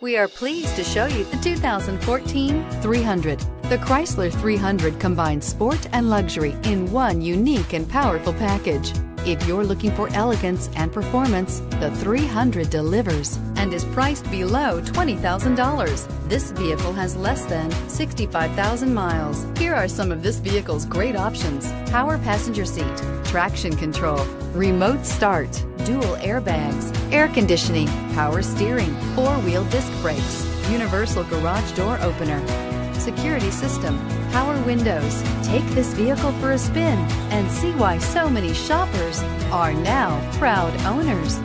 We are pleased to show you the 2014 300. The Chrysler 300 combines sport and luxury in one unique and powerful package. If you're looking for elegance and performance, the 300 delivers and is priced below $20,000. This vehicle has less than 65,000 miles. Here are some of this vehicle's great options. Power passenger seat, traction control, remote start, dual airbags, air conditioning, power steering, four-wheel disc brakes, universal garage door opener, security system, power windows. Take this vehicle for a spin and see why so many shoppers are now proud owners.